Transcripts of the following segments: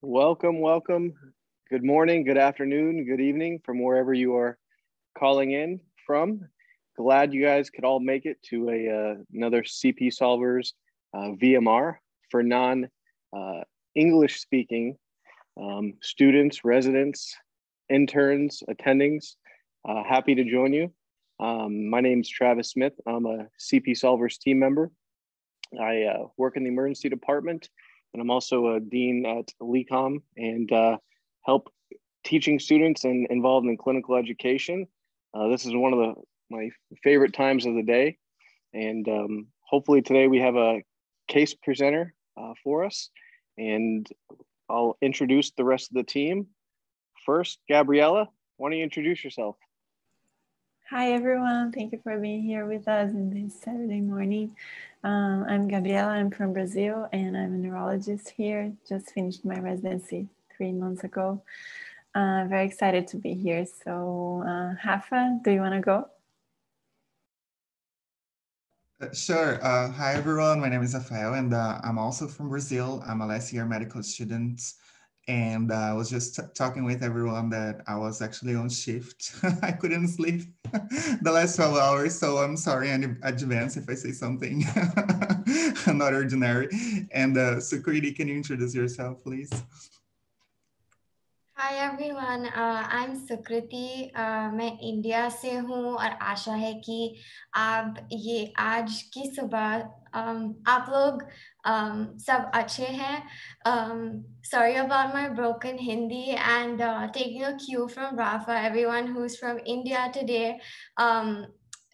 Welcome, welcome. Good morning, good afternoon, good evening from wherever you are calling in from. Glad you guys could all make it to a uh, another CP Solvers uh, VMR for non uh, English speaking um, students, residents, interns, attendings. Uh, happy to join you. Um, my name is Travis Smith. I'm a CP Solvers team member. I uh, work in the emergency department and I'm also a dean at LECOM and uh, help teaching students and involved in clinical education. Uh, this is one of the my favorite times of the day, and um, hopefully today we have a case presenter uh, for us, and I'll introduce the rest of the team. First, Gabriella, why don't you introduce yourself? Hi, everyone. Thank you for being here with us in this Saturday morning. Um, I'm Gabriela. I'm from Brazil and I'm a neurologist here. Just finished my residency three months ago. Uh, very excited to be here. So, uh, do you want to go? Uh, sure. Uh, hi, everyone. My name is Rafael, and uh, I'm also from Brazil. I'm a last year medical student and I was just talking with everyone that I was actually on shift. I couldn't sleep the last 12 hours, so I'm sorry in advance if I say something not ordinary. And uh, Sukriti, can you introduce yourself, please? Hi everyone I am Sukriti मैं India से हूँ और आशा है कि आप ये आज की सुबह um, आप लोग um, सब अच्छे हैं। Sorry about my broken Hindi and taking a cue from Rafa everyone who is from India Today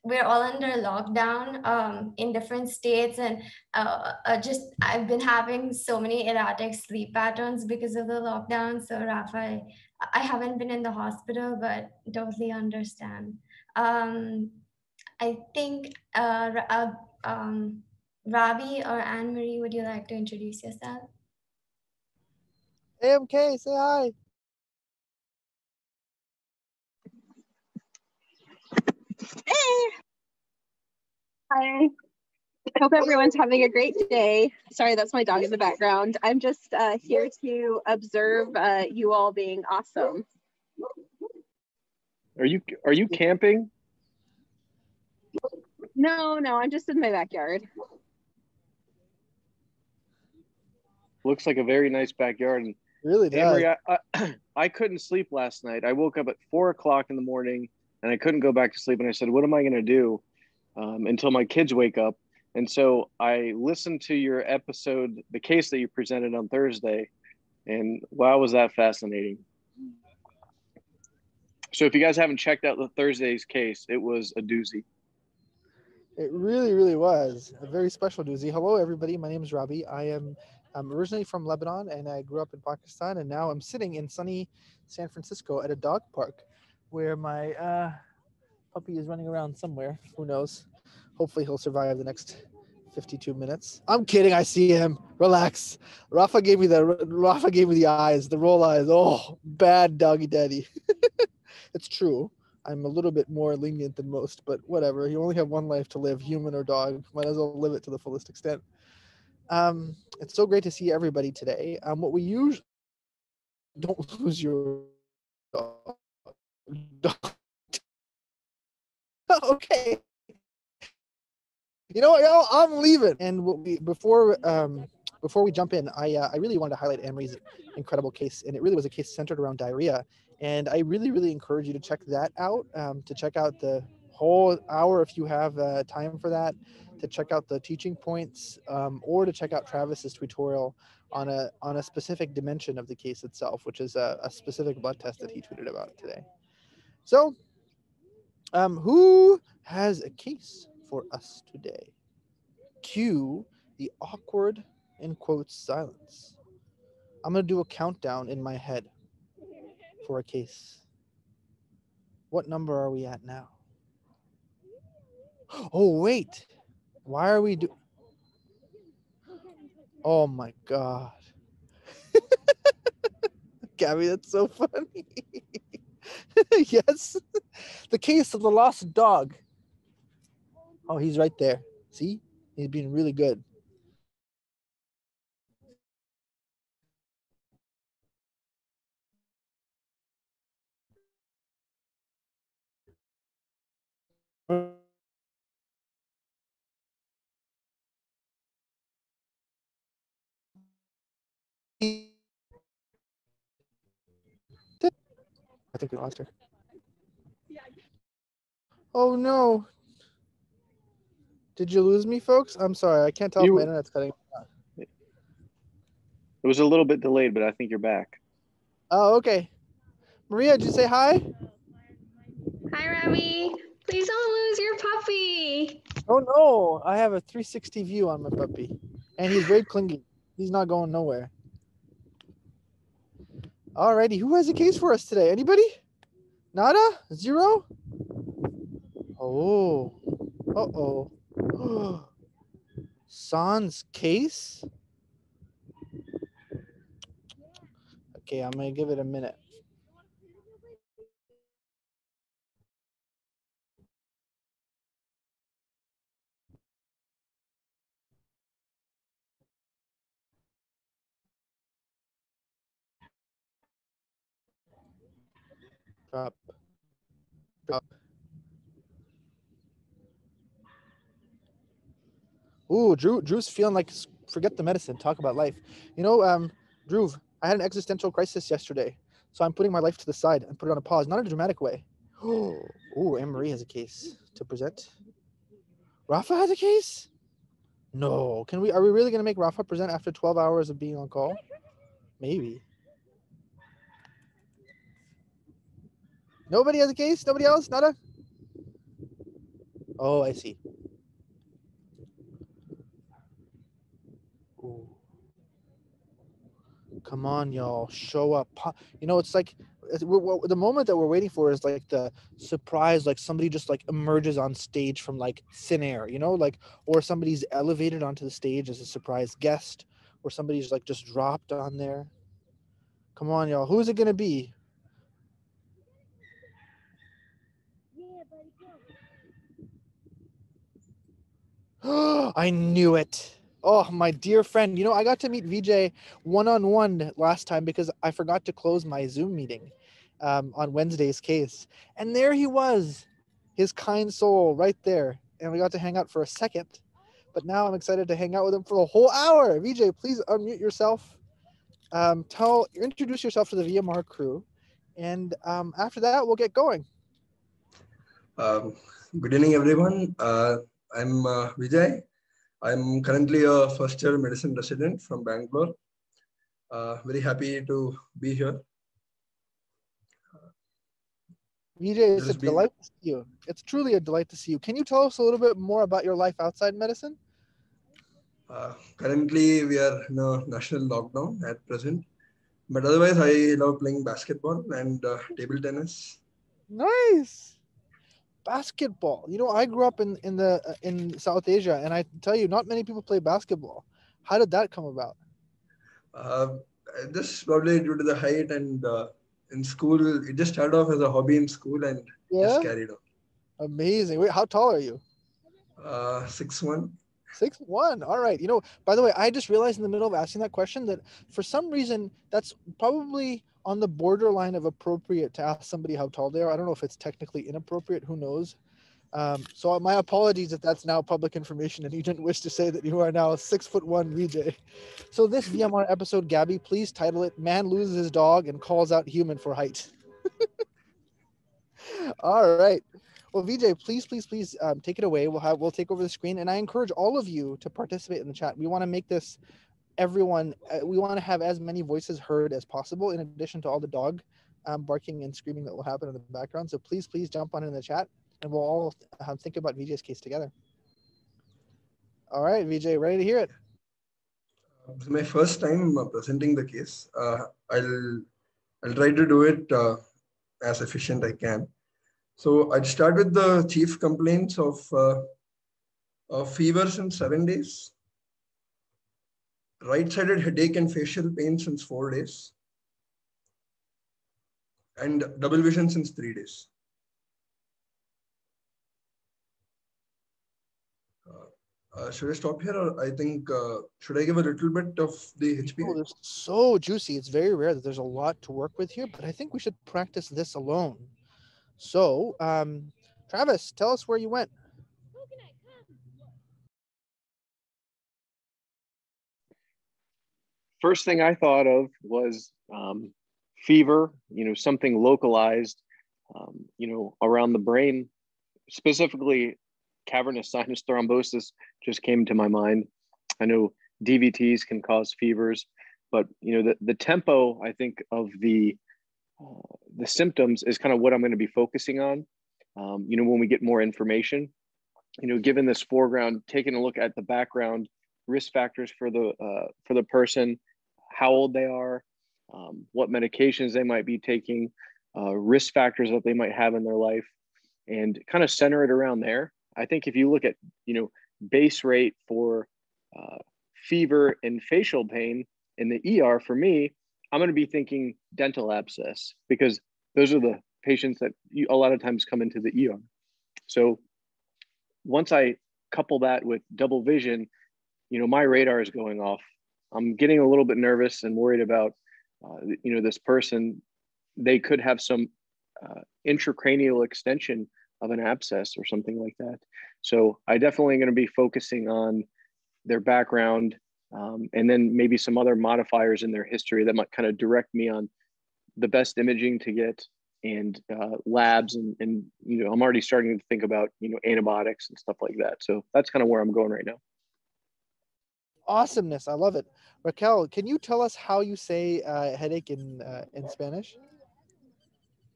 we're all under lockdown um, in different states and uh, uh, just i've been having so many erratic sleep patterns because of the lockdown. So rafa I, haven't been in the hospital but totally understand. Um, i think uh, uh, um, ravi or anne-marie would you like to introduce yourself? Amk say hi Hey. Hi. Hope everyone's having a great day. Sorry, that's my dog in the background. I'm just uh, here to observe uh, you all being awesome. Are you are you camping? No, no, I'm just in my backyard. Looks like a very nice backyard. And really does. I, I, I couldn't sleep last night. I woke up at four o'clock in the morning and I couldn't go back to sleep. And I said, "What am I going to do um, until my kids wake up?" And so I listened to your episode, the case that you presented on Thursday, and wow, was that fascinating! So if you guys haven't checked out the Thursday's case, it was a doozy. It really, really was a very special doozy. Hello, everybody. My name is Rabih. I am I'm originally from Lebanon and I grew up in Pakistan, and now I'm sitting in sunny San Francisco at a dog park where my uh, puppy is running around somewhere. Who knows? Hopefully, he'll survive the next 52 minutes. I'm kidding. I see him. Relax. Rafa gave me the Rafa gave me the eyes, the roll eyes. Oh, bad doggy daddy. it's true. I'm a little bit more lenient than most, but whatever. You only have one life to live, human or dog. Might as well live it to the fullest extent. Um, it's so great to see everybody today. Um, what we usually don't lose your dog okay. You know what, I'm leaving. And we, before um, before we jump in, I uh, I really wanted to highlight Emery's incredible case, and it really was a case centered around diarrhea. And I really really encourage you to check that out. Um, to check out the whole hour if you have uh, time for that. To check out the teaching points, um, or to check out Travis's tutorial on a on a specific dimension of the case itself, which is a, a specific blood test that he tweeted about today. So, um, who has a case for us today? Cue the awkward, in quotes, silence. I'm going to do a countdown in my head for a case. What number are we at now? Oh, wait. Why are we do? Oh my God. Gabby, that's so funny. yes. The case of the lost dog. Oh, he's right there. See? He's being really good. Thank I think we lost her. Oh no. Did you lose me, folks? I'm sorry. I can't tell if You- my internet's cutting. It was a little bit delayed, but I think you're back. Oh, okay. Maria, did you say hi? Hi, Remy. Please don't lose your puppy. Oh no, I have a 360 view on my puppy, and he's very clingy. He's not going nowhere. Alrighty, who has a case for us today? Anybody? Nada? Zero? Oh, uh oh. Sans case? Okay, I'm gonna give it a minute. Drop. Drop. Ooh, Drew. Drew's feeling like forget the medicine. Talk about life. You know, um, Drew. I had an existential crisis yesterday, so I'm putting my life to the side and put it on a pause. Not in a dramatic way. Ooh, Anne Marie has a case to present. Rafa has a case. No, can we? Are we really gonna make Rafa present after 12 hours of being on call? Maybe. Nobody has a case? Nobody else? Nada? Oh, I see. Ooh. Come on, y'all. Show up. You know, it's like it's- the moment that we're waiting for is like the surprise, like somebody just like emerges on stage from like thin air, you know, like, or somebody's elevated onto the stage as a surprise guest, or somebody's like just dropped on there. Come on, y'all. Who is it going to be? I knew it. Oh, my dear friend. You know, I got to meet VJ one on one last time because I forgot to close my Zoom meeting um, on Wednesday's case. And there he was, his kind soul right there. And we got to hang out for a second. But now I'm excited to hang out with him for the whole hour. VJ, please unmute yourself. Um, tell, introduce yourself to the VMR crew. And um, after that, we'll get going. Um, good evening, everyone. Uh, I'm uh, Vijay. I'm currently a first year medicine resident from Bangalore. Uh, very happy to be here. Vijay, it's a being- delight to see you. It's truly a delight to see you. Can you tell us a little bit more about your life outside medicine? Uh, currently, we are in a national lockdown at present. But otherwise, I love playing basketball and uh, table tennis. Nice. Basketball. You know, I grew up in in the uh, in South Asia, and I tell you, not many people play basketball. How did that come about? Uh, this probably due to the height and uh, in school, it just started off as a hobby in school and Yeah, just carried on. amazing. Wait, how tall are you? Uh, six one. Six one. All right. You know, by the way, I just realized in the middle of asking that question that for some reason that's probably on the borderline of appropriate to ask somebody how tall they are. I don't know if it's technically inappropriate. Who knows? Um, so my apologies if that's now public information and you didn't wish to say that you are now six foot one VJ. So this VMR episode, Gabby, please title it "Man Loses His Dog and Calls Out Human for Height." All right. Well, VJ, please, please, please um, take it away. We'll have we'll take over the screen, and I encourage all of you to participate in the chat. We want to make this everyone. Uh, we want to have as many voices heard as possible, in addition to all the dog um, barking and screaming that will happen in the background. So please, please jump on in the chat, and we'll all um, think about VJ's case together. All right, VJ, ready to hear it? This is my first time uh, presenting the case. Uh, I'll I'll try to do it uh, as efficient I can. So I'd start with the chief complaints of, uh, of fevers in seven days, right-sided headache and facial pain since four days, and double vision since three days. Uh, should I stop here, or I think uh, should I give a little bit of the Oh, HPI? this is so juicy. It's very rare that there's a lot to work with here, but I think we should practice this alone. So, um, Travis, tell us where you went. First thing I thought of was um, fever, you know, something localized, um, you know, around the brain, specifically cavernous sinus thrombosis just came to my mind. I know DVTs can cause fevers, but you know the, the tempo I think of the uh, the symptoms is kind of what I'm going to be focusing on. Um, you know, when we get more information, you know, given this foreground, taking a look at the background risk factors for the uh, for the person, how old they are, um, what medications they might be taking, uh, risk factors that they might have in their life, and kind of center it around there. I think if you look at you know base rate for uh, fever and facial pain in the ER, for me, I'm going to be thinking dental abscess because those are the patients that you, a lot of times come into the ER. So once I couple that with double vision, you know, my radar is going off. I'm getting a little bit nervous and worried about, uh, you know, this person. They could have some uh, intracranial extension of an abscess or something like that. So I definitely am going to be focusing on their background um, and then maybe some other modifiers in their history that might kind of direct me on the best imaging to get and uh, labs and, and you know i'm already starting to think about you know antibiotics and stuff like that so that's kind of where i'm going right now awesomeness i love it raquel can you tell us how you say uh, headache in uh, in spanish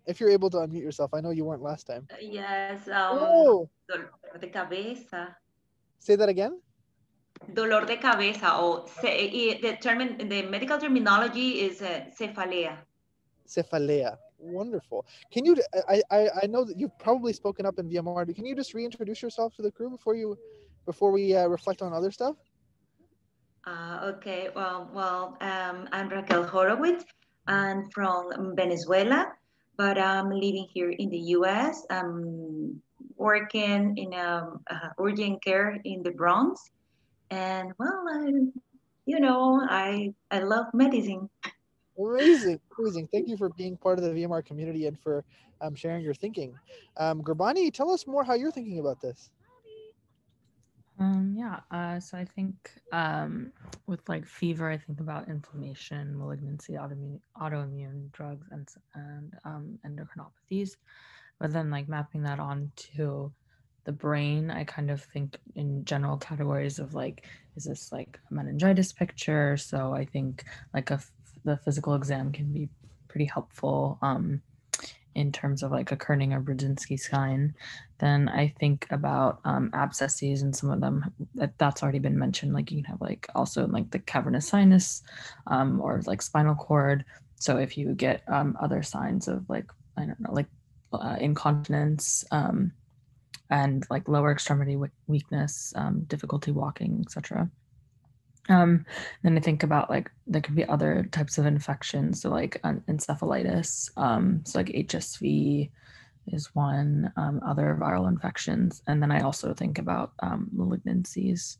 if you're able to unmute yourself i know you weren't last time yes um, oh. dolor de cabeza say that again dolor de cabeza or the term the medical terminology is uh, cefalea cefalea Wonderful. Can you? I, I I know that you've probably spoken up in VMR. But can you just reintroduce yourself to the crew before you, before we uh, reflect on other stuff? Uh, okay. Well, well, um, I'm Raquel Horowitz. I'm from Venezuela, but I'm living here in the U.S. I'm working in um, uh, urgent care in the Bronx, and well, I, you know, I I love medicine. Amazing, amazing. Thank you for being part of the VMR community and for um, sharing your thinking. Um, Gurbani, tell us more how you're thinking about this. Um, yeah, uh, so I think um, with like fever, I think about inflammation, malignancy, autoimmune, autoimmune drugs, and, and um, endocrinopathies. But then, like mapping that onto the brain, I kind of think in general categories of like, is this like a meningitis picture? So I think like a the physical exam can be pretty helpful um, in terms of like a Kernig or Brudzinski sign. Then I think about um, abscesses and some of them that, that's already been mentioned. Like you can have like also like the cavernous sinus um, or like spinal cord. So if you get um, other signs of like I don't know like uh, incontinence um, and like lower extremity weakness, um, difficulty walking, etc. Um, then I think about like there could be other types of infections, so like encephalitis, um, so like HSV is one, um, other viral infections, and then I also think about um, malignancies.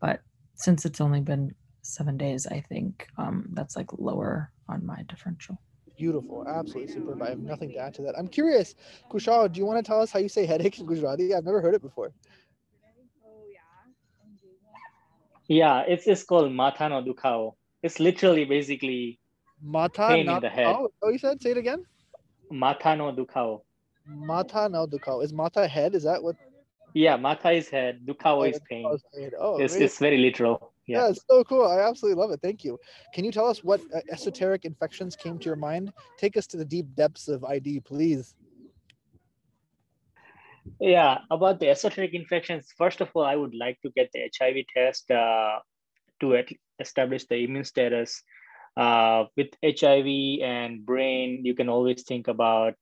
But since it's only been seven days, I think um, that's like lower on my differential. Beautiful, absolutely superb. I have nothing to add to that. I'm curious, Kushal, do you want to tell us how you say headache in Gujarati? I've never heard it before. Yeah, it's it's called Mata no dukao. It's literally basically matha pain in the head. Oh, oh, you said say it again. Matha no dukao. Mata no dukao. Is Mata head? Is that what? Yeah, Mata is head. Dukao oh, is pain. Oh, it's, it's very literal. Yeah. yeah, it's so cool. I absolutely love it. Thank you. Can you tell us what uh, esoteric infections came to your mind? Take us to the deep depths of ID, please. Yeah, about the esoteric infections, first of all, I would like to get the HIV test uh, to establish the immune status. Uh, with HIV and brain, you can always think about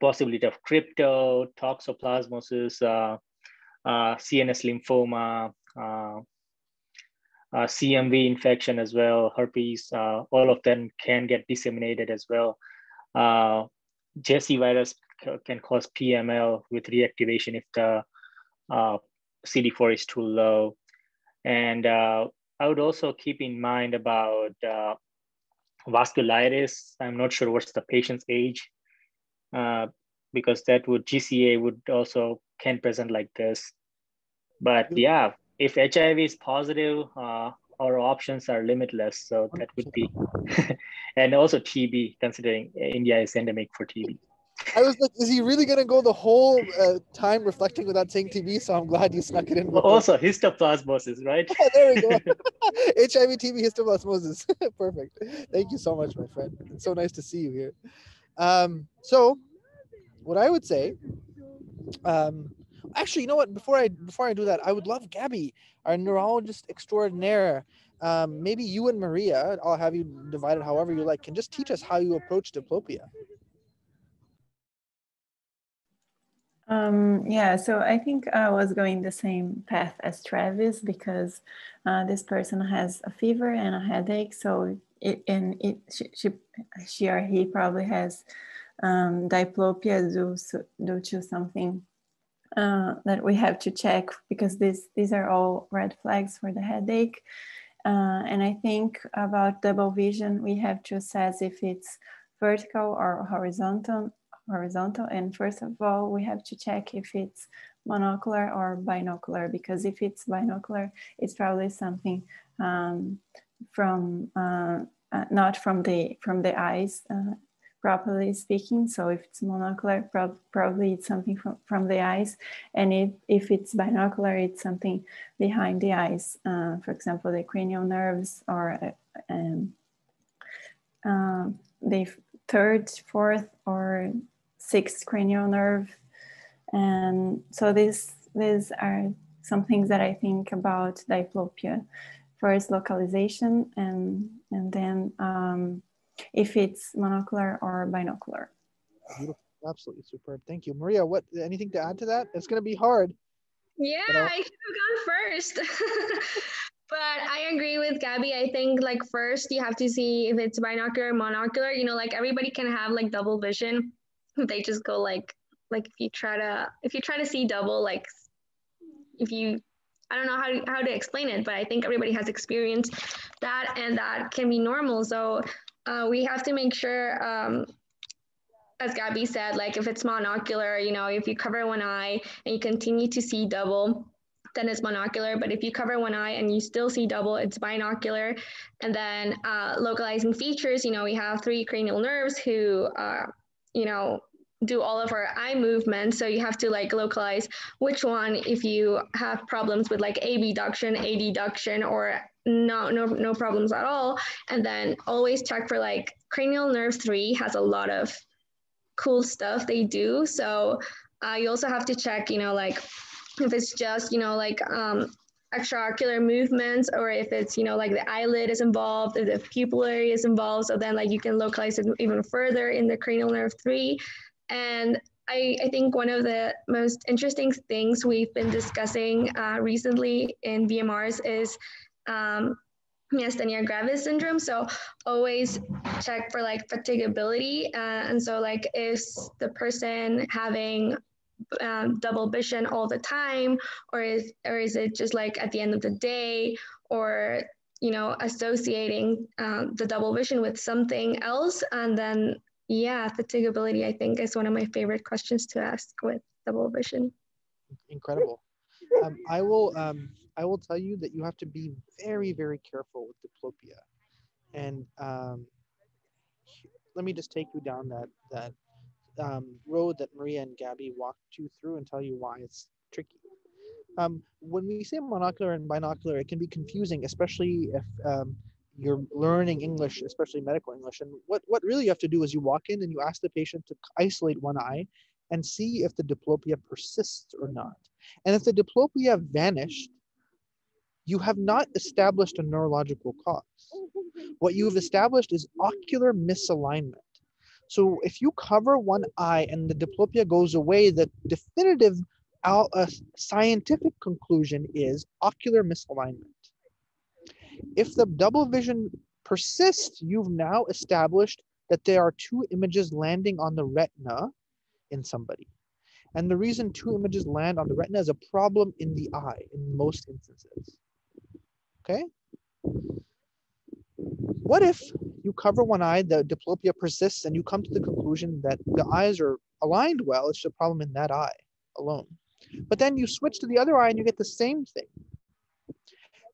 possibility of crypto, toxoplasmosis, uh, uh CNS lymphoma, uh, uh, CMV infection as well, herpes, all of them can get disseminated as well. JC virus can cause PML with reactivation if the uh, CD4 is too low. And uh, I would also keep in mind about uh, vasculitis. I'm not sure what's the patient's age uh, because that would GCA would also can present like this. But yeah, if HIV is positive, uh, our options are limitless. So that would be, and also TB, considering India is endemic for TB. I was like, is he really going to go the whole uh, time reflecting without saying TB? So I'm glad you snuck it in. Also, histoplasmosis, right? there we go. HIV, TB, histoplasmosis. Perfect. Thank you so much, my friend. It's so nice to see you here. Um, so, what I would say, um, actually, you know what? Before I before I do that, I would love Gabby, our neurologist extraordinaire. Um, maybe you and Maria, I'll have you divided however you like, can just teach us how you approach diplopia. Um, yeah, so I think I was going the same path as Travis because uh, this person has a fever and a headache. So it, and it she, she, she or he probably has um, diplopia due, due to something uh, that we have to check because these these are all red flags for the headache. Uh, and I think about double vision, we have to assess if it's vertical or horizontal horizontal. And first of all, we have to check if it's monocular or binocular, because if it's binocular, it's probably something um, from uh, uh, not from the from the eyes, uh, properly speaking. So if it's monocular, prob probably it's something from, from the eyes. And if, if it's binocular, it's something behind the eyes. Uh, for example, the cranial nerves or uh, um, uh, the third, fourth, or sixth cranial nerve. And so these, these are some things that I think about diplopia. First, localization, and, and then um, if it's monocular or binocular. Beautiful. Absolutely superb. Thank you. Maria, what anything to add to that? It's going to be hard. Yeah, I should have gone first. but I agree with Gabby. I think like first you have to see if it's binocular or monocular. You know, like everybody can have like double vision. They just go like like if you try to if you try to see double, like if you I don't know how to, how to explain it, but I think everybody has experienced that and that can be normal. So uh, we have to make sure, um, as Gabby said, like if it's monocular, you know, if you cover one eye and you continue to see double, then it's monocular. But if you cover one eye and you still see double, it's binocular. And then uh, localizing features, you know, we have three cranial nerves who, uh, you know, do all of our eye movements. So you have to like localize which one if you have problems with like abduction, adduction, or no no no problems at all and then always check for like cranial nerve 3 has a lot of cool stuff they do so uh, you also have to check you know like if it's just you know like um, extraocular movements or if it's you know like the eyelid is involved or the pupillary is involved so then like you can localize it even further in the cranial nerve 3 and I, I think one of the most interesting things we've been discussing uh, recently in VMRs is um, myasthenia gravis syndrome. So always check for like fatigability. Uh, and so like is the person having um, double vision all the time or is or is it just like at the end of the day or you know associating um, the double vision with something else? And then yeah fatigability i think is one of my favorite questions to ask with double vision. Incredible. Um, i will um, I will tell you that you have to be very, very careful with diplopia. And um, let me just take you down that that um, road that Maria and Gabby walked you through and tell you why it's tricky. Um, when we say monocular and binocular, it can be confusing, especially if um, you're learning English, especially medical English. And what, what really you have to do is you walk in and you ask the patient to isolate one eye and see if the diplopia persists or not. And if the diplopia vanished, you have not established a neurological cause. What you've established is ocular misalignment. So if you cover one eye and the diplopia goes away, the definitive uh, scientific conclusion is ocular misalignment. If the double vision persists, you've now established that there are two images landing on the retina in somebody. And the reason two images land on the retina is a problem in the eye in most instances okay? What if you cover one eye, the diplopia persists, and you come to the conclusion that the eyes are aligned well, it's a problem in that eye alone. But then you switch to the other eye and you get the same thing.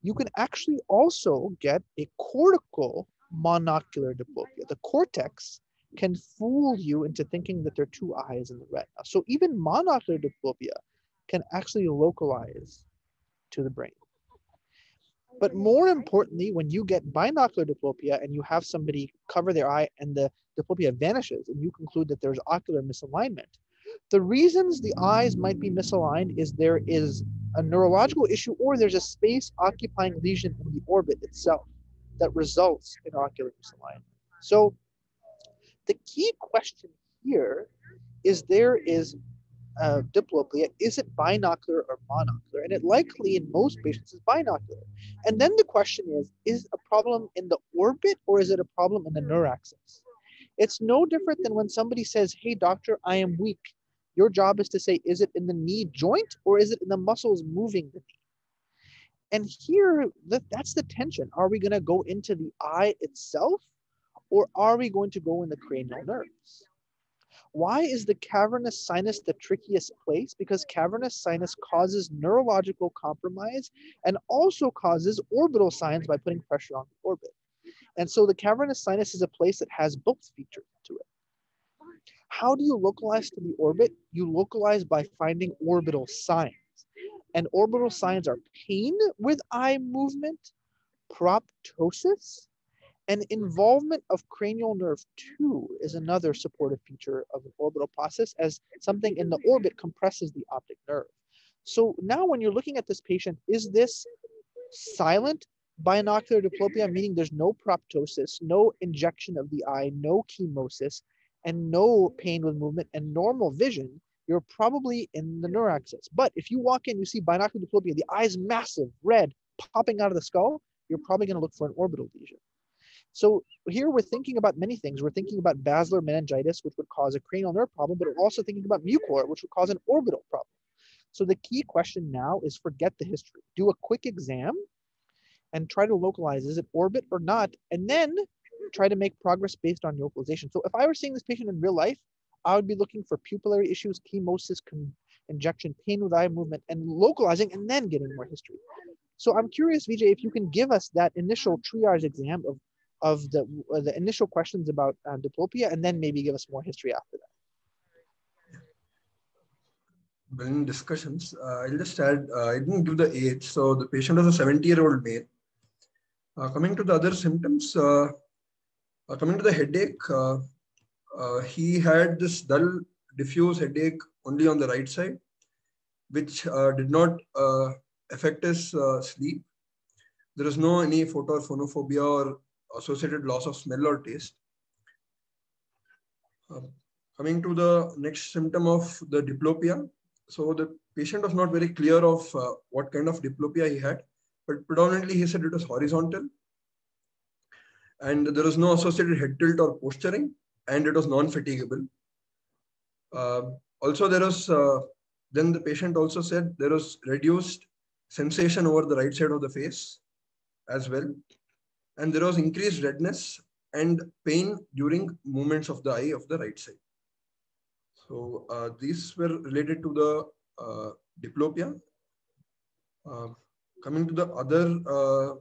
you can actually also get a cortical monocular diplopia. The cortex can fool you into thinking that there are two eyes in the retina. So even monocular diplopia can actually localize to the brain. But more importantly, when you get binocular diplopia and you have somebody cover their eye and the diplopia vanishes and you conclude that there's ocular misalignment, the reasons the eyes might be misaligned is there is a neurological issue or there's a space occupying lesion in the orbit itself that results in ocular misalignment. So the key question here is there is uh, diplopia, is it binocular or monocular? And it likely in most patients is binocular. And then the question is, is a problem in the orbit or is it a problem in the neuraxis? It's no different than when somebody says, hey doctor, I am weak. Your job is to say, is it in the knee joint or is it in the muscles moving the knee? And here, that's the tension. Are we going to go into the eye itself or are we going to go in the cranial nerves? Why is the cavernous sinus the trickiest place? Because cavernous sinus causes neurological compromise and also causes orbital signs by putting pressure on the orbit. And so the cavernous sinus is a place that has both features to it. How do you localize to the orbit? You localize by finding orbital signs. And orbital signs are pain with eye movement, proptosis, and involvement of cranial nerve 2 is another supportive feature of an orbital process as something in the orbit compresses the optic nerve. So now when you're looking at this patient, is this silent binocular diplopia, meaning there's no proptosis, no injection of the eye, no chemosis, and no pain with movement and normal vision, you're probably in the neuraxis. But if you walk in, you see binocular diplopia, the eye's massive, red, popping out of the skull, you're probably going to look for an orbital lesion. So here we're thinking about many things. We're thinking about basilar meningitis, which would cause a cranial nerve problem, but we're also thinking about mucor, which would cause an orbital problem. So the key question now is forget the history. Do a quick exam and try to localize, is it orbit or not? And then try to make progress based on localization. So if I were seeing this patient in real life, I would be looking for pupillary issues, chemosis, injection, pain with eye movement, and localizing, and then getting more history. So I'm curious, Vijay, if you can give us that initial triage exam of of the uh, the initial questions about uh, diplopia, and then maybe give us more history after that. in discussions, uh, I'll just add, uh, I didn't give the age. So the patient was a 70 year old male. Uh, coming to the other symptoms, uh, coming to the headache, he had this dull, diffuse headache only on the right side, which did not affect his sleep. There is no any photo or phonophobia or associated loss of smell or taste. Uh, coming to the next symptom of the diplopia. So the patient was not very clear of uh, what kind of diplopia he had, but predominantly he said it was horizontal. And there was no associated head tilt or posturing, and it was non-fatigable. Uh, also, there was, uh, then the patient also said there was reduced sensation over the right side of the face as well and there was increased redness and pain during movements of the eye of the right side. So uh, these were related to the uh, diplopia. Uh, coming to the other uh,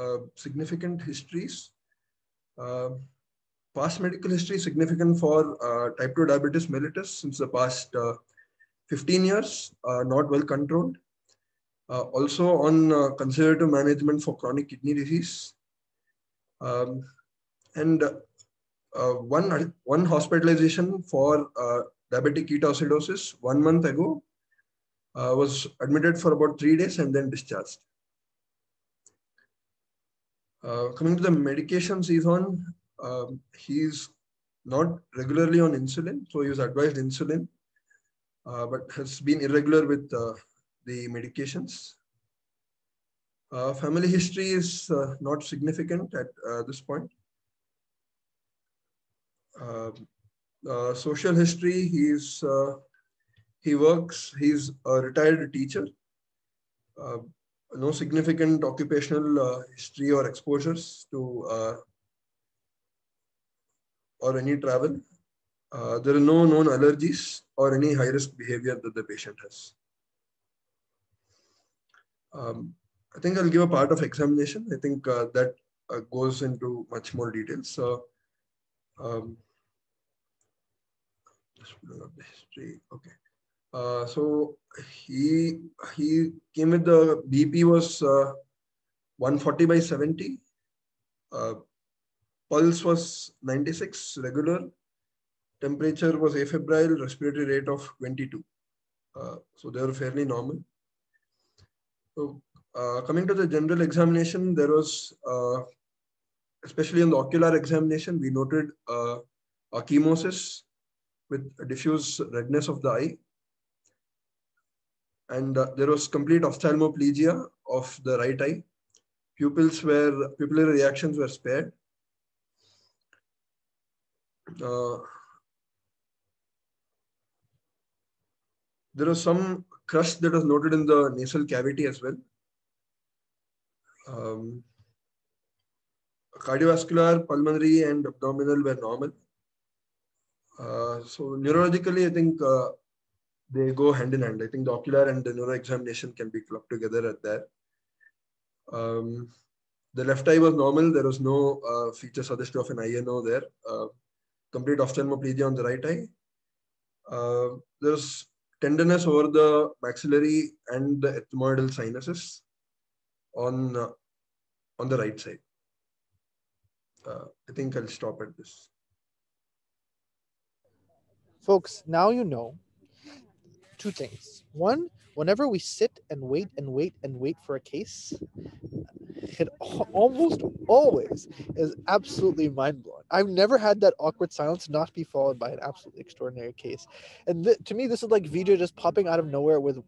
uh, significant histories, uh, past medical history significant for type 2 diabetes mellitus since the past 15 years, not well controlled. Uh, also on uh, conservative management for chronic kidney disease. Um, and uh, one, one hospitalization for diabetic ketoacidosis one month ago was admitted for about three days and then discharged. Uh, coming to the medications he's on, um, he's not regularly on insulin, so he was advised insulin, uh, but has been irregular with uh, the medications. Uh, family history is uh, not significant at uh, this point. Um, uh, social history, he's, uh, he works, he's a retired teacher. Uh, no significant occupational history or exposures to or any travel. there are no known allergies or any high risk behavior that the patient has. Um, I think I'll give a part of examination. I think uh, that uh, goes into much more details. So, um, history. Okay. Uh, so he he came with the BP was uh, 140 by 70. Uh, pulse was 96 regular. Temperature was afebrile. Respiratory rate of 22. Uh, so they were fairly normal. Uh, coming to the general examination, there was, uh, especially in the ocular examination, we noted uh, ecchymosis with diffuse redness of the eye. And uh, there was complete ophthalmoplegia of the right eye. Pupils were, pupillary reactions were spared. Uh, there was some crust that was noted in the nasal cavity as well. Um, cardiovascular, pulmonary, and abdominal were normal. Uh, so neurologically, I think uh, they go hand in hand. I think the ocular and the neuro examination can be clubbed together at that. Um, the left eye was normal. There was no uh, feature suggestive of an INO there. Uh, complete ophthalmoplegia on the right eye. Uh, there's tenderness over the maxillary and the ethmoidal sinuses on uh, on the right side. Uh, I think I'll stop at this. Folks, now you know two things. One, whenever we sit and wait and wait and wait for a case, it almost always is absolutely mind blowing. I've never had that awkward silence not be followed by an absolutely extraordinary case. And th- to me, this is like Vijay just popping out of nowhere with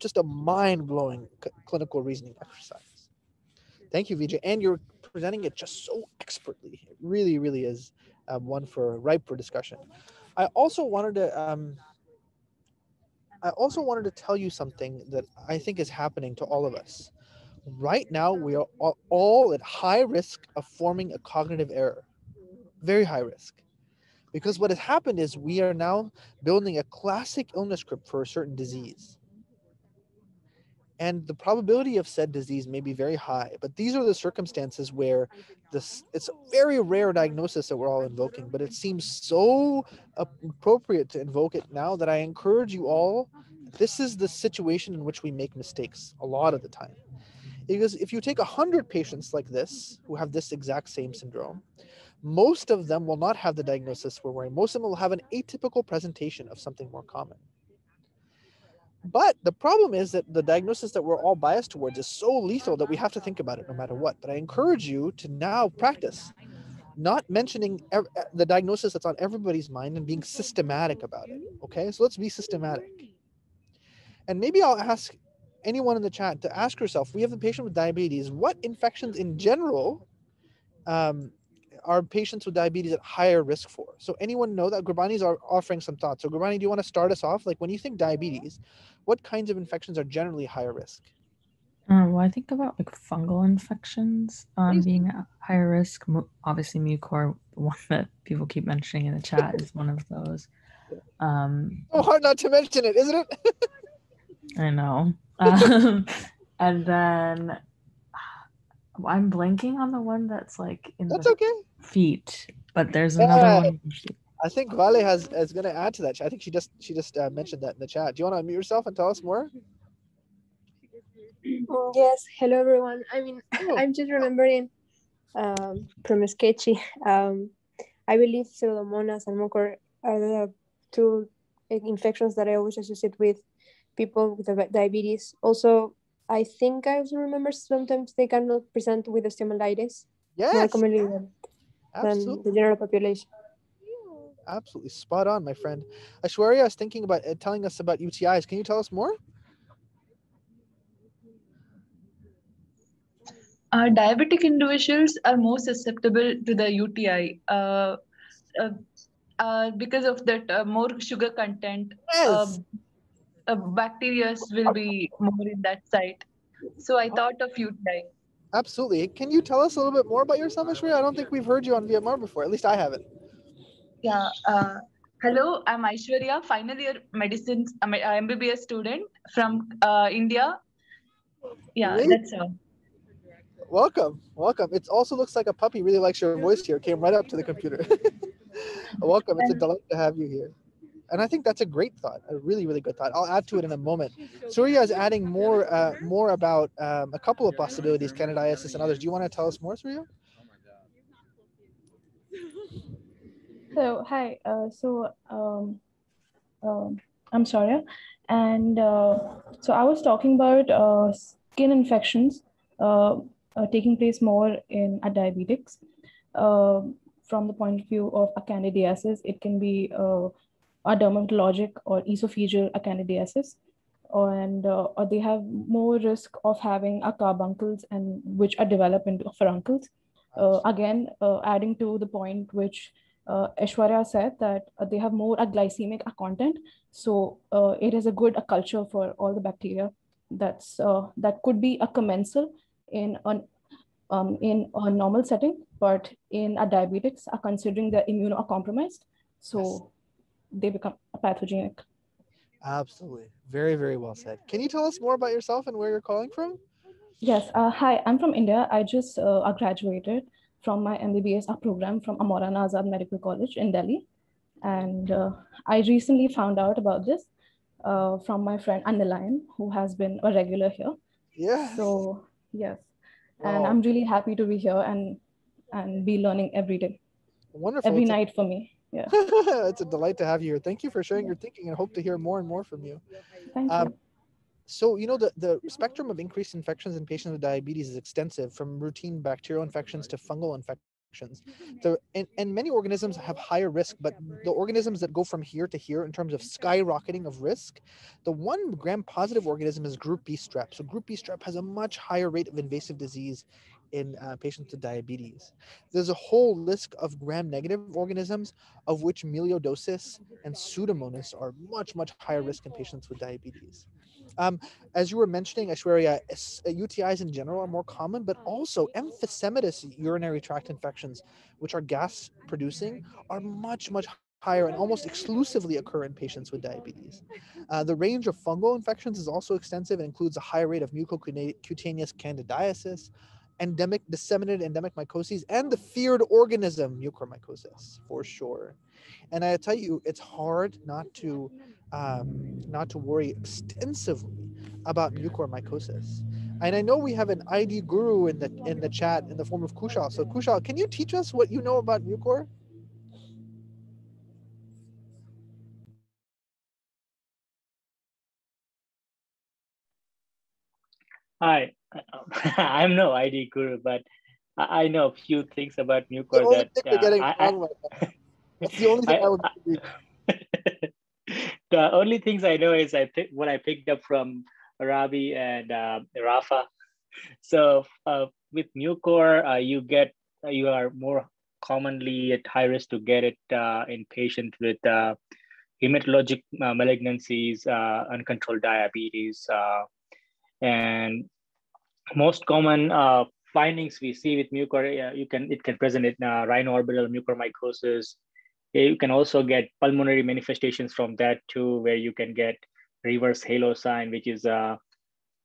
just a mind blowing c- clinical reasoning exercise. Thank you, Vijay. And you're presenting it just so expertly. It really, really is um, one for ripe for discussion. I also wanted to um, I also wanted to tell you something that I think is happening to all of us. Right now, we are all at high risk of forming a cognitive error, very high risk. Because what has happened is we are now building a classic illness script for a certain disease. And the probability of said disease may be very high but these are the circumstances where this it's a very rare diagnosis that we're all invoking but it seems so appropriate to invoke it now that i encourage you all this is the situation in which we make mistakes a lot of the time because if you take 100 patients like this who have this exact same syndrome most of them will not have the diagnosis we're wearing most of them will have an atypical presentation of something more common but the problem is that the diagnosis that we're all biased towards is so lethal that we have to think about it no matter what. But I encourage you to now practice not mentioning ev- uh, the diagnosis that's on everybody's mind and being systematic about it. Okay, so let's be systematic. And maybe I'll ask anyone in the chat to ask yourself we have a patient with diabetes, what infections in general um, are patients with diabetes at higher risk for? So anyone know that Gurbani's are offering some thoughts. So Gurbani, do you want to start us off? Like when you think diabetes, what kinds of infections are generally higher risk? Uh, well, I think about like fungal infections um, being at higher risk. Obviously, mucor, the one that people keep mentioning in the chat, is one of those. Um, oh, hard not to mention it, isn't it? I know. Um, and then I'm blanking on the one that's like in that's the okay. feet, but there's another one. I think Vale has is going to add to that. I think she just she just uh, mentioned that in the chat. Do you want to unmute yourself and tell us more? Yes. Hello, everyone. I mean, oh. I'm just remembering um, from sketchy. Um, I believe Pseudomonas and Mucor are the two infections that I always associate with people with diabetes. Also, I think I also remember sometimes they cannot present with osteomyelitis. Yes. More commonly than, than the general population. Absolutely spot on, my friend. Aishwarya is thinking about uh, telling us about UTIs. Can you tell us more? Uh, diabetic individuals are more susceptible to the UTI uh, uh, uh, because of that uh, more sugar content. Yes. Uh, bacteria will be more in that site. So I thought of UTI. Absolutely. Can you tell us a little bit more about yourself, Aishwarya? I don't think we've heard you on VMR before. At least I haven't. Yeah. Uh, hello, I'm Aishwarya, final year medicine I'm MBBS student from uh, India. Yeah, Great. that's all. welcome, welcome. It also looks like a puppy really likes your voice here. Came right up to the computer. welcome. It's a delight to have you here. And I think that's a great thought, a really, really good thought. I'll add to it in a moment. Surya is adding more, uh, more about um, a couple of possibilities, candidiasis and others. Do you want to tell us more, Surya? So hi, uh, so um, um, I'm sorry, and uh, so I was talking about uh, skin infections uh, uh, taking place more in a diabetics. Uh, from the point of view of a candidiasis, it can be a dermatologic or esophageal candidiasis, and or they have more risk of having a carbuncles and which are developed into furuncles. again, adding to the point which uh, Aishwarya said that uh, they have more a glycemic content. So uh, it is a good a culture for all the bacteria. That's uh, that could be a commensal in an um, in a normal setting, but in a diabetics are considering they're immunocompromised. So. They become pathogenic. Absolutely. Very, very well said. Can you tell us more about yourself and where you're calling from? Yes. Uh, hi, I'm from India. I just uh, graduated from my MBBS program from Maulana Azad Medical College in Delhi. And uh, I recently found out about this uh, from my friend Analayan, who has been a regular here. Yeah. So, yes. Wow. And I'm really happy to be here and and be learning every day. Wonderful. Every it's night a, for me. Yeah. it's a delight to have you here. Thank you for sharing your thinking and hope to hear more and more from you. Thank um, you so you know the, the spectrum of increased infections in patients with diabetes is extensive from routine bacterial infections to fungal infections so and, and many organisms have higher risk but the organisms that go from here to here in terms of skyrocketing of risk the one gram positive organism is group b strep so group b strep has a much higher rate of invasive disease in uh, patients with diabetes. There's a whole list of gram-negative organisms, of which melioidosis and pseudomonas are much, much higher risk in patients with diabetes. Um, as you were mentioning, Aishwarya, UTIs in general are more common, but also emphysematous urinary tract infections, which are gas producing, are much, much higher and almost exclusively occur in patients with diabetes. Uh, the range of fungal infections is also extensive and includes a high rate of mucocutaneous candidiasis, endemic disseminated endemic mycoses, and the feared organism mucormycosis for sure. And I tell you, it's hard not to um, not to worry extensively about mucormycosis. And I know we have an ID guru in the in the chat in the form of Kushal. So Kushal, can you teach us what you know about mucor? Hi, I'm no ID guru, but I know a few things about mucor that uh, I, I, That's the only thing I, I would. the only things I know is I pick, what I picked up from Rabih and uh, Rafa. So uh, with mucor, uh, you get uh, you are more commonly at high risk to get it uh, in patients with uh, hematologic malignancies, uncontrolled diabetes, and most common findings we see with mucor, you can it can present in rhinoorbital mucormycosis, you can also get pulmonary manifestations from that too, where you can get reverse halo sign, which is uh,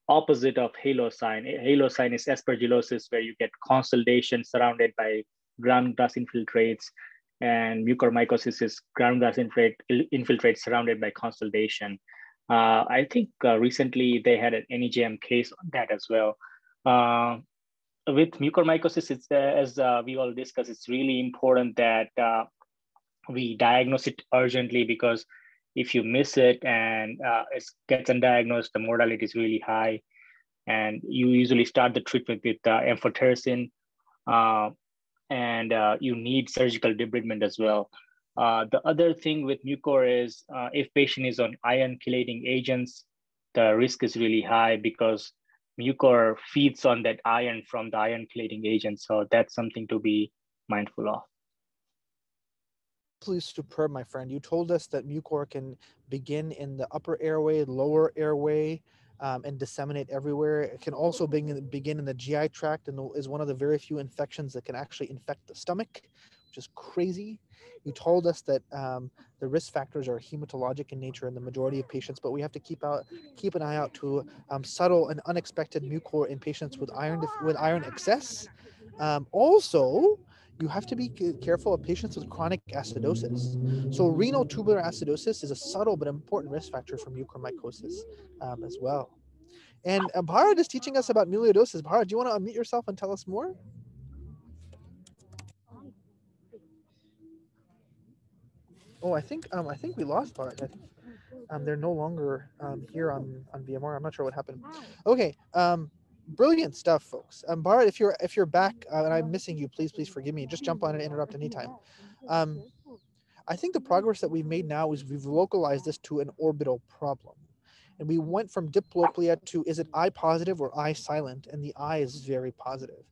opposite of halo sign. Halo sign is aspergillosis, where you get consolidation surrounded by ground glass infiltrates, and mucormycosis is ground glass infiltrate, infiltrates surrounded by consolidation. Uh, I think uh, recently they had an NEJM case on that as well. Uh, with mucormycosis, it's, uh, as uh, we all discussed, it's really important that uh, we diagnose it urgently because if you miss it and it gets undiagnosed, the mortality is really high. And you usually start the treatment with amphotericin, and you need surgical debridement as well. Uh, the other thing with mucor is uh, if patient is on iron chelating agents, the risk is really high because mucor feeds on that iron from the iron chelating agent. So that's something to be mindful of absolutely superb, my friend. You told us that mucor can begin in the upper airway, lower airway, um, and disseminate everywhere. It can also begin, begin in the GI tract and is one of the very few infections that can actually infect the stomach, which is crazy. You told us that um, the risk factors are hematologic in nature in the majority of patients, but we have to keep out keep an eye out to um, subtle and unexpected mucor in patients with iron with iron excess. Um, also, you have to be careful of patients with chronic acidosis. So renal tubular acidosis is a subtle but important risk factor for mucormycosis um, as well. And uh, Bharat is teaching us about melioidosis. Bharat, do you want to unmute yourself and tell us more? Oh, I think um, I think we lost Bharat. Um, they're no longer um, here on on VMR. I'm not sure what happened. Okay, um, brilliant stuff, folks. Um, Bharat, if you're if you're back uh, and I'm missing you, please please forgive me. Just jump on and interrupt anytime. Um, I think the progress that we've made now is we've localized this to an orbital problem. And we went from diplopia to is it I positive or I silent? And the I is very positive.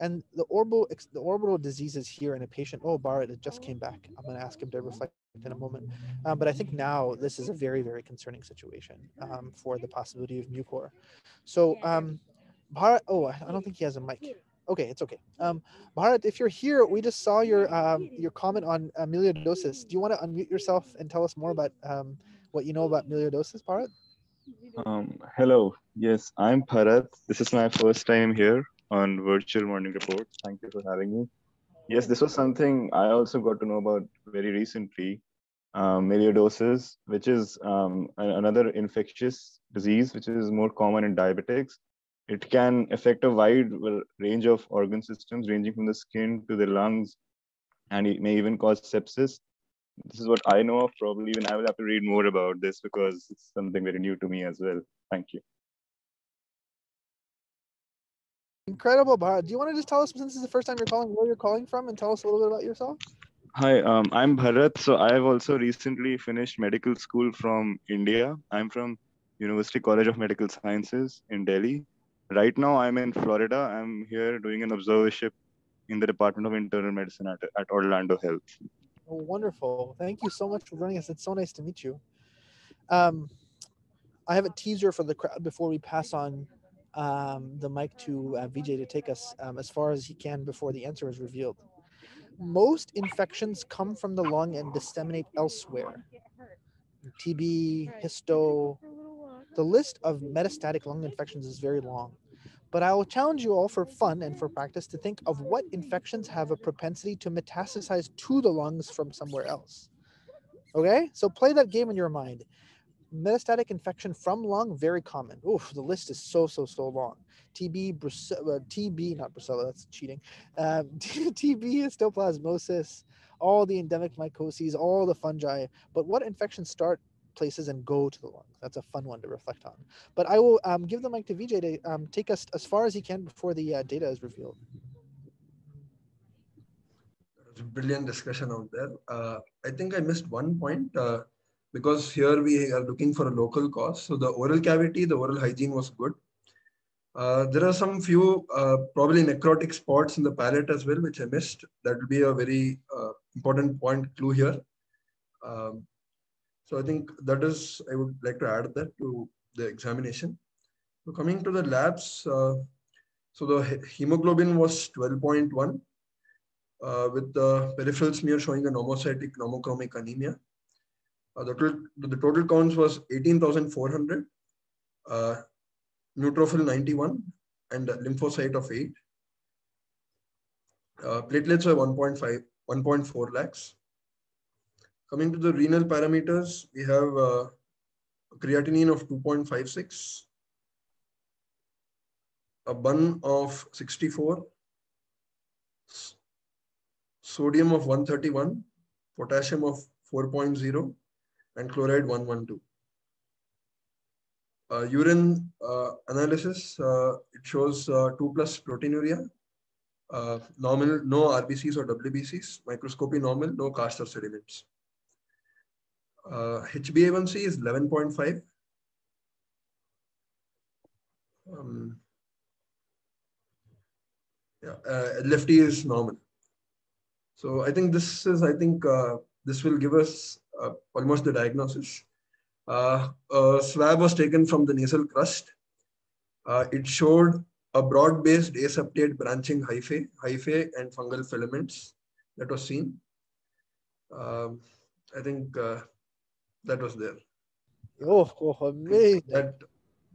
And the orbital the orbital diseases here in a patient, oh, Bharat, it just came back. I'm going to ask him to reflect in a moment. Um, but I think now this is a very, very concerning situation um, for the possibility of mucor. So, um, Bharat, oh, I don't think he has a mic. Okay, it's okay. Um, Bharat, if you're here, we just saw your um, your comment on melioidosis. Do you want to unmute yourself and tell us more about um, what you know about melioidosis, Bharat? Um, hello. Yes, I'm Bharat. This is my first time here on Virtual Morning Report. Thank you for having me. Yes, this was something I also got to know about very recently. Um, melioidosis, which is um, another infectious disease, which is more common in diabetics. It can affect a wide range of organ systems, ranging from the skin to the lungs, and it may even cause sepsis. This is what I know of. Probably even I will have to read more about this because it's something very new to me as well. Thank you. Incredible, Bharat. Do you want to just tell us, since this is the first time you're calling, where you're calling from and tell us a little bit about yourself? Hi, um, I'm Bharat. So I've also recently finished medical school from India. I'm from University College of Medical Sciences in Delhi. Right now, I'm in Florida. I'm here doing an observership in the Department of Internal Medicine at, at Orlando Health. Oh, wonderful. Thank you so much for joining us. It's so nice to meet you. Um, I have a teaser for the crowd before we pass on um, the mic to uh, Vijay to take us um, as far as he can before the answer is revealed. Most infections come from the lung and disseminate elsewhere. TB, histo. The list of metastatic lung infections is very long, but I will challenge you all for fun and for practice to think of what infections have a propensity to metastasize to the lungs from somewhere else. Okay, so play that game in your mind metastatic infection from lung, very common. Oof, the list is so, so, so long. TB, Bruce, uh, TB, not Brucella, that's cheating. Uh, TB, histoplasmosis, all the endemic mycoses, all the fungi. But what infections start places and go to the lungs? That's a fun one to reflect on. But I will um, give the mic to Vijay to um, take us as far as he can before the uh, data is revealed. Brilliant discussion out there. Uh, I think I missed one point. Because here we are looking for a local cause. So the oral cavity, the oral hygiene was good. Uh, there are some few uh, probably necrotic spots in the palate as well, which I missed. That will be a very uh, important point clue here. Um, so I think that is, I would like to add that to the examination. So coming to the labs, uh, so the hemoglobin was 12.1 uh, with the peripheral smear showing a normocytic normochromic anemia. Uh, the, total, the total counts was 18,400, uh, neutrophil 91, and lymphocyte of 8. Uh, platelets were 1.5, 1.4 lakhs. Coming to the renal parameters, we have uh, creatinine of 2.56, a BUN of 64, sodium of 131, potassium of 4.0, and chloride 112. Uh, urine uh, analysis, uh, it shows uh, 2 plus proteinuria, uh, normal, no RBCs or WBCs, microscopy normal, no cast or sediments. HbA1c is 11.5. Um, yeah, LFT is normal. So I think this is, I think this will give us uh, almost the diagnosis. Uh, a swab was taken from the nasal crust. Uh, it showed a broad-based aseptate branching hyphae, hyphae and fungal filaments. that was seen. Um, I think uh, that was there. Oh, oh amazing. That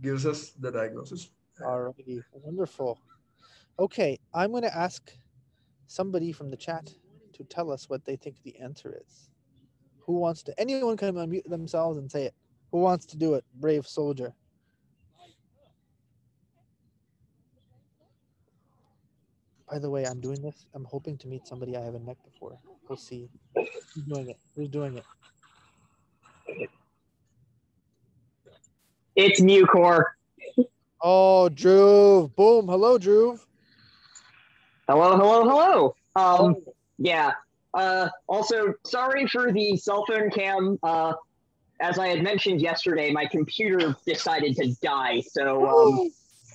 gives us the diagnosis. Alrighty, wonderful. Okay, I'm going to ask somebody from the chat to tell us what they think the answer is. Who wants to? Anyone can unmute themselves and say it. Who wants to do it? Brave soldier. By the way, I'm doing this. I'm hoping to meet somebody I haven't met before. We'll see. Who's doing it? Who's doing it? It's Mucor. Oh, Drew. Boom. Hello, Drew. Hello, hello, hello. Um, yeah. Uh, also, sorry for the cell phone cam. Uh, as I had mentioned yesterday, my computer decided to die. So, um,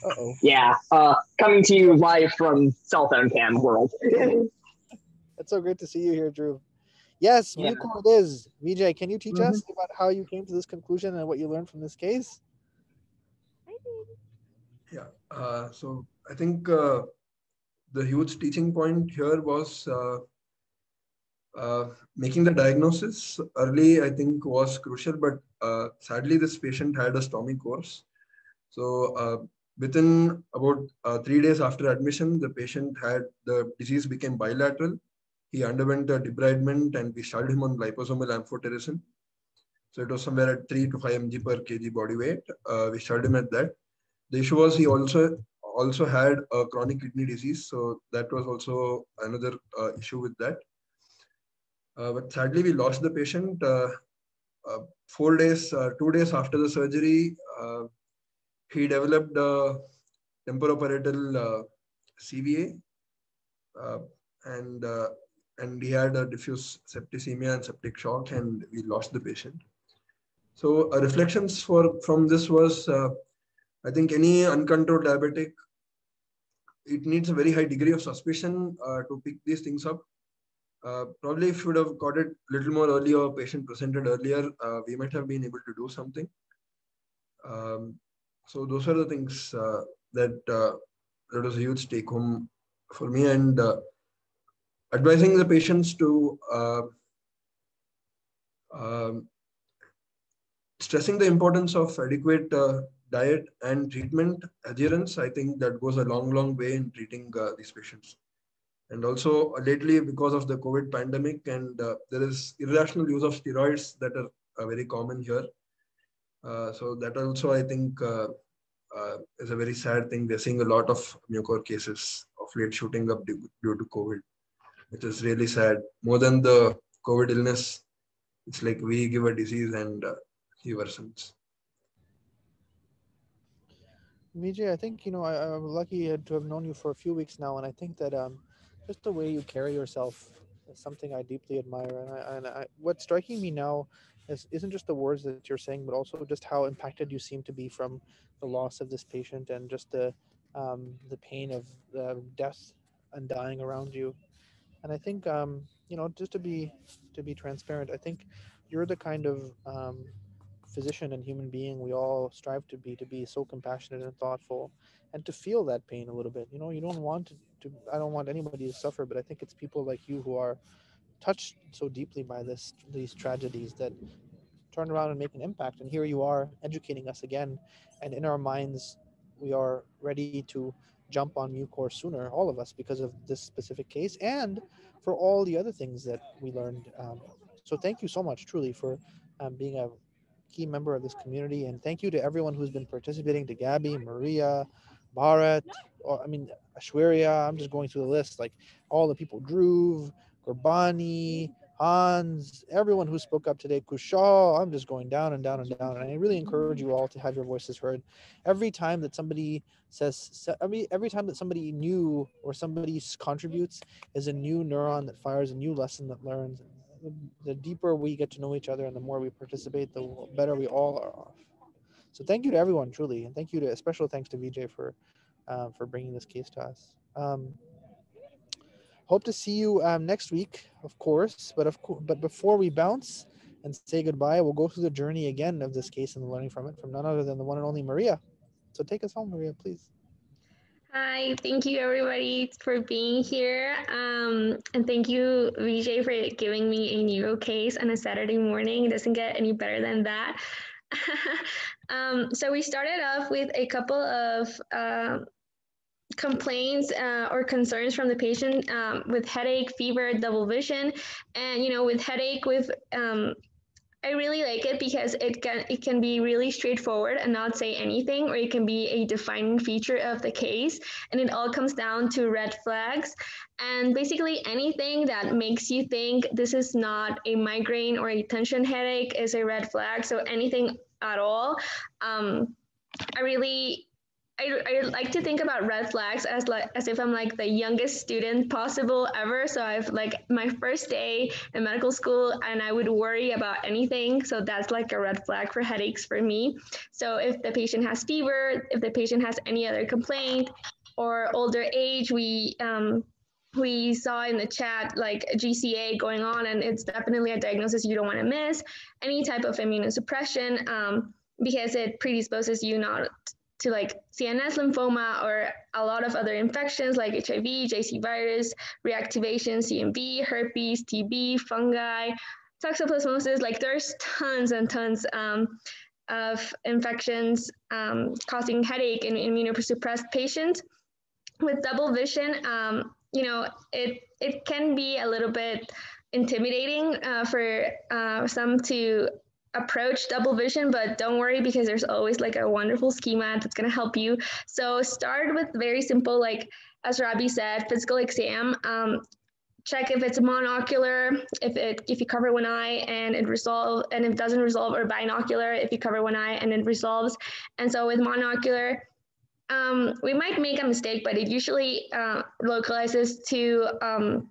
Uh-oh. yeah, uh, coming to you live from cell phone cam world. It's so great to see you here, Drew. Yes, Yeah. Mucor it is. Vijay, can you teach Mm-hmm. us about how you came to this conclusion and what you learned from this case? Yeah. Uh, so I think uh, the huge teaching point here was uh, uh, making the diagnosis early. I think was crucial, but uh, sadly, this patient had a stormy course. So uh, within about uh, three days after admission, the patient had the disease became bilateral. He underwent a debridement, and we started him on liposomal amphotericin. So it was somewhere at three to five mg per kg body weight. Uh, we started him at that. The issue was he also also had a chronic kidney disease, so that was also another issue with that. Uh, but sadly, we lost the patient. Uh, uh, four days, two days after the surgery, he developed uh, CVA, and and he had a diffuse septicemia and septic shock, and we lost the patient. So uh, reflections for from this was, uh, I think any uncontrolled diabetic, it needs a very high degree of suspicion uh, to pick these things up. Uh, probably if you would have got it a little more earlier, patient presented earlier, uh, we might have been able to do something. Um, so those are the things uh, that uh, that was a huge take home for me and uh, advising the patients to uh, um, stressing the importance of adequate diet and treatment adherence. I think that goes a long, long way in treating these patients. And also lately, because of the COVID pandemic, and uh, there is irrational use of steroids that are uh, very common here. Uh, so that also, I think, uh, uh, is a very sad thing. We're seeing a lot of mucor cases of late shooting up due, due to COVID, which is really sad. More than the COVID illness, it's like we give a disease and uh, he worsens. Vijay, I think you know I, I'm lucky to have known you for a few weeks now, and I think that um, just the way you carry yourself is something I deeply admire. And, I, and I, what's striking me now is isn't just the words that you're saying, but also just how impacted you seem to be from the loss of this patient and just the um, the pain of the death and dying around you. And I think um, you know just to be to be transparent, I think you're the kind of um, physician and human being we all strive to be to be so compassionate and thoughtful and to feel that pain a little bit you know you don't want to, i don't want anybody to suffer but i think it's people like you who are touched so deeply by this these tragedies that turn around and make an impact and here you are educating us again and in our minds we are ready to jump on mucor sooner all of us because of this specific case and for all the other things that we learned um, so thank you so much truly for um, being a key member of this community. And thank you to everyone who's been participating to Gabby, Maria, Bharat, or I mean, Aishwarya. I'm just going through the list, like all the people, Dhruv, Gurbani, Hans, everyone who spoke up today, Kushal. I'm just going down and down and down. And I really encourage you all to have your voices heard. Every time that somebody says, every, every time that somebody new or somebody contributes is a new neuron that fires a new lesson that learns the, deeper we get to know each other and the more we participate, the better we all are off. So thank you to everyone, truly, and thank you to a special thanks to Vijay for uh, for bringing this case to us. Um, hope to see you um, next week, of course. But of course, but before we bounce and say goodbye, we'll go through the journey again of this case and learning from it from none other than the one and only Maria. So take us home, Maria, please. Hi, thank you everybody for being here. Um, and thank you, VJ, for giving me a neuro case on a Saturday morning. It doesn't get any better than that. um, so we started off with a couple of uh, complaints uh, or concerns from the patient um, with headache, fever, double vision, and you know, with headache, with um, I really like it because it can it can be really straightforward and not say anything, or it can be a defining feature of the case, and it all comes down to red flags, and basically anything that makes you think this is not a migraine or a tension headache is a red flag. So anything at all, um, I really I, I like to think about red flags as like as if I'm like the youngest student possible ever. So I've like my first day in medical school and I would worry about anything. So that's like a red flag for headaches for me. So if the patient has fever, if the patient has any other complaint or older age, we um, we saw in the chat like GCA going on, and it's definitely a diagnosis you don't want to miss. Any type of immunosuppression, um, because it predisposes you not to like CNS lymphoma or a lot of other infections like HIV, JC virus, reactivation, CMV, herpes, TB, fungi, toxoplasmosis. Like there's tons and tons um, of infections um, causing headache in immunosuppressed patients. With double vision, um, you know, it it can be a little bit intimidating uh, for uh, some to approach double vision, but don't worry because there's always like a wonderful schema that's going to help you. So start with very simple, like as Rabih said, physical exam. Um, check if it's monocular, if it if you cover one eye and it resolve and if it doesn't resolve, or binocular if you cover one eye and it resolves. And so with monocular, um, we might make a mistake, but it usually uh, localizes to um,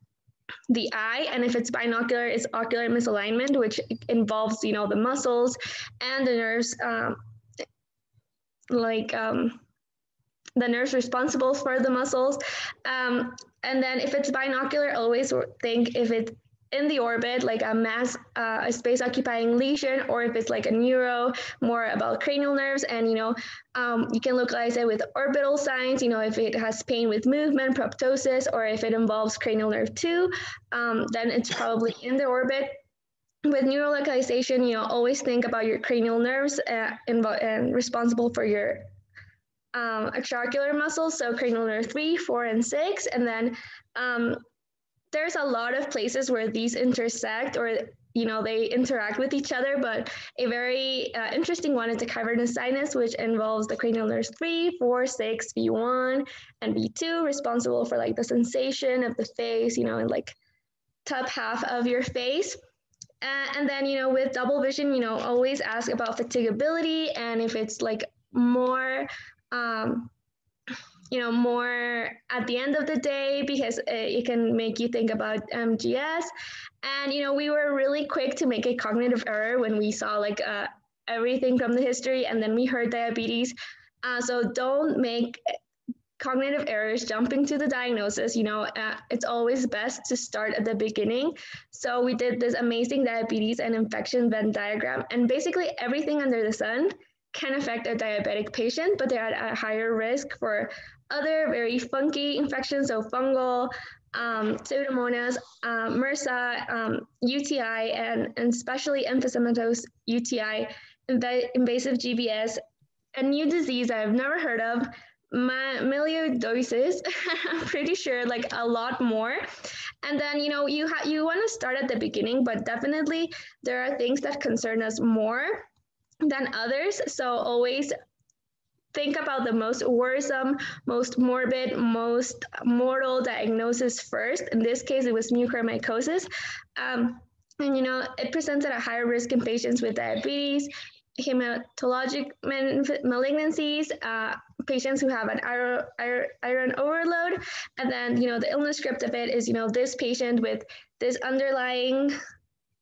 the eye and if it's binocular it's ocular misalignment which involves you know the muscles and the nerves um, like um, the nerves responsible for the muscles. Um, and then if it's binocular always think if it's in the orbit, like a mass, uh, a space occupying lesion, or if it's like a neuro, more about cranial nerves. And, you know, um, you can localize it with orbital signs, you know, if it has pain with movement, proptosis, or if it involves cranial nerve two, um, then it's probably in the orbit. With neurolocalization, you know, always think about your cranial nerves uh, and responsible for your um, extraocular muscles, so cranial nerve three, four, and six, and then um, there's a lot of places where these intersect or you know they interact with each other but a very uh, interesting one is the cavernous sinus which involves the cranial nerves 3 4 6 v1 and v2 responsible for like the sensation of the face you know and like top half of your face. Uh, and then you know with double vision you know always ask about fatigability and if it's like more um, you know more at the end of the day because it can make you think about MGS. And you know we were really quick to make a cognitive error when we saw like uh, everything from the history, and then we heard diabetes. Uh, so don't make cognitive errors jumping to the diagnosis you know uh, it's always best to start at the beginning so we did this amazing diabetes and infection venn diagram and basically everything under the sun can affect a diabetic patient, but they're at a higher risk for other very funky infections, so fungal, um, pseudomonas, um, MRSA, um, UTI, and, and especially emphysematous UTI, inv invasive GBS, a new disease I've never heard of, myelioidosis. I'm pretty sure like a lot more. And then you know you you want to start at the beginning, but definitely there are things that concern us more than others. So always think about the most worrisome, most morbid, most mortal diagnosis first. In this case, it was mucormycosis. Um, and you know, it presents at a higher risk in patients with diabetes, hematologic malignancies, uh, patients who have an iron, iron overload. And then, you know, the illness script of it is, you know, this patient with this underlying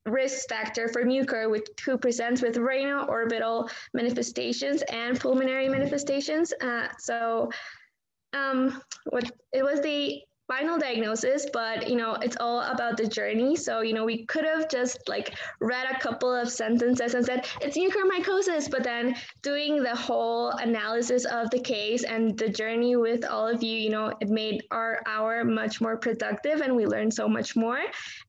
risk factor for mucor, which, who presents with rhinoorbital manifestations and pulmonary manifestations. Uh, so um, what it was the final diagnosis, but you know, it's all about the journey. So, you know, we could have just like read a couple of sentences and said it's mucormycosis, but then doing the whole analysis of the case and the journey with all of you, you know, it made our hour much more productive and we learned so much more.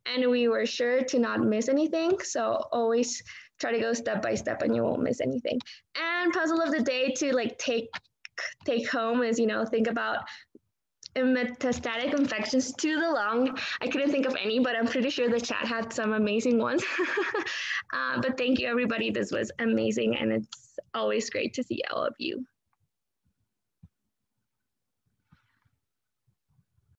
And we were sure to not miss anything. So always try to go step by step and you won't miss anything. And puzzle of the day to like take take home is, you know, think about metastatic infections to the lung. I couldn't think of any, but I'm pretty sure the chat had some amazing ones. uh, but thank you, everybody. This was amazing, and it's always great to see all of you.